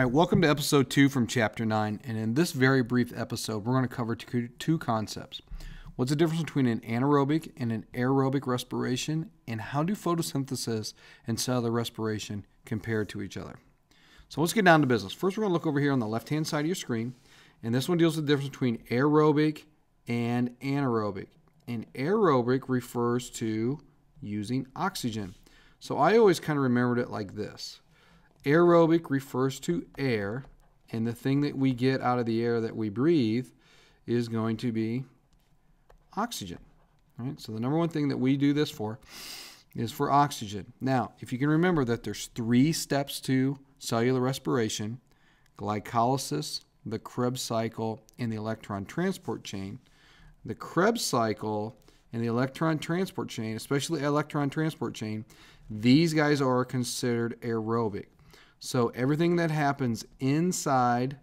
All right, welcome to episode two from chapter nine. And in this very brief episode, we're going to cover two, two concepts. What's the difference between an anaerobic and an aerobic respiration, and how do photosynthesis and cellular respiration compare to each other? So let's get down to business. First, we're going to look over here on the left hand side of your screen, and this one deals with the difference between aerobic and anaerobic. And aerobic refers to using oxygen. So I always kind of remembered it like this Aerobic refers to air, and the thing that we get out of the air that we breathe is going to be oxygen. Right? So the number one thing that we do this for is for oxygen. Now, if you can remember that there's three steps to cellular respiration, glycolysis, the Krebs cycle, and the electron transport chain. The Krebs cycle and the electron transport chain, especially electron transport chain, these guys are considered aerobic. So everything that happens inside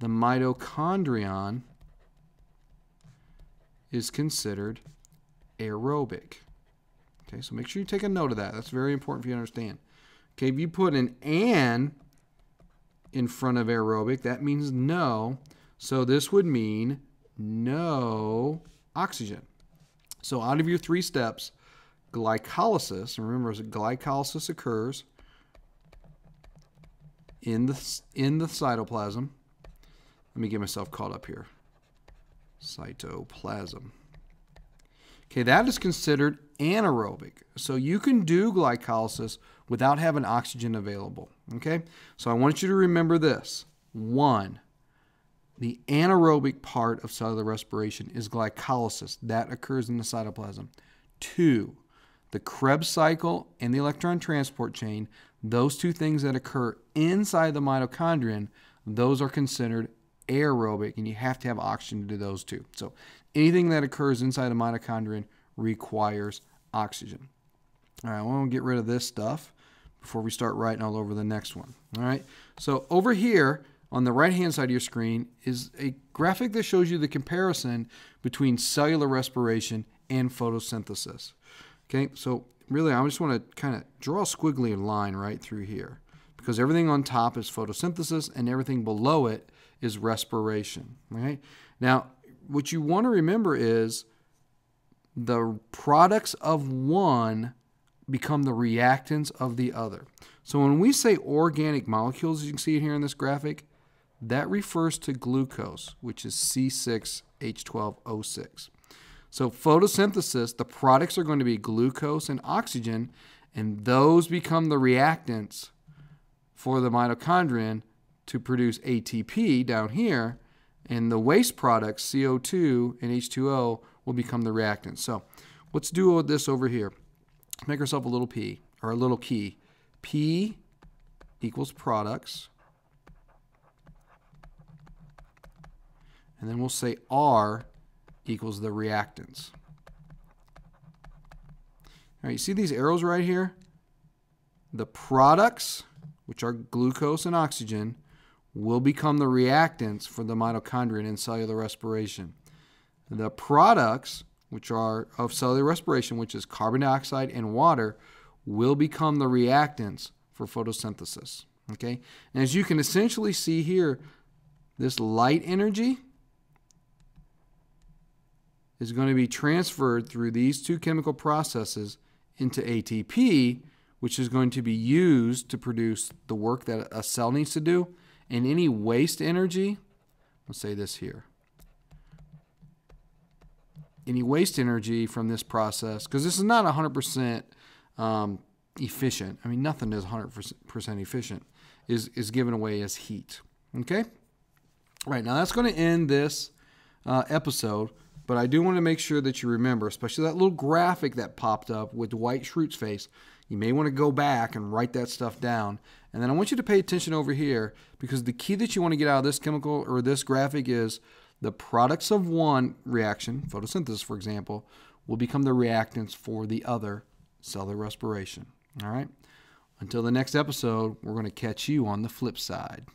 the mitochondrion is considered aerobic. Okay, so make sure you take a note of that. That's very important for you to understand. Okay, if you put an an in front of aerobic, that means no. So this would mean no oxygen. So out of your three steps, glycolysis, remember glycolysis occurs in the in the cytoplasm. Let me get myself caught up here. Cytoplasm. Okay, that is considered anaerobic. So you can do glycolysis without having oxygen available. Okay, so I want you to remember this. One, the anaerobic part of cellular respiration is glycolysis. That occurs in the cytoplasm. Two, the Krebs cycle and the electron transport chain, those two things that occur inside the mitochondrion, those are considered aerobic, and you have to have oxygen to do those two. So anything that occurs inside the mitochondrion requires oxygen. All right, I want to get rid of this stuff before we start writing all over the next one. All right, so over here on the right hand side of your screen is a graphic that shows you the comparison between cellular respiration and photosynthesis. Okay, so really I just want to kind of draw a squiggly line right through here because everything on top is photosynthesis and everything below it is respiration. Right? Now, what you want to remember is the products of one become the reactants of the other. So when we say organic molecules, as you can see it here in this graphic, that refers to glucose, which is C6H12O6. So photosynthesis, the products are going to be glucose and oxygen, and those become the reactants for the mitochondrion to produce ATP down here, and the waste products, CO2 and H2O, will become the reactants. So let's do this over here. Make ourselves a little P, or a little key. P equals products. And then we'll say R equals the reactants. All right, you see these arrows right here? The products, which are glucose and oxygen, will become the reactants for the mitochondrion in cellular respiration. The products, which are of cellular respiration, which is carbon dioxide and water, will become the reactants for photosynthesis. Okay? And as you can essentially see here, this light energy is going to be transferred through these two chemical processes into ATP, which is going to be used to produce the work that a cell needs to do. And any waste energy, let's say this here. Any waste energy from this process, because this is not 100% um, efficient. I mean, nothing is 100% efficient, is, is given away as heat. Okay? All right, now that's going to end this uh, episode. But I do want to make sure that you remember, especially that little graphic that popped up with Dwight Schrute's face. You may want to go back and write that stuff down. And then I want you to pay attention over here because the key that you want to get out of this chemical or this graphic is the products of one reaction, photosynthesis for example, will become the reactants for the other, cellular respiration. All right? Until the next episode, we're going to catch you on the flip side.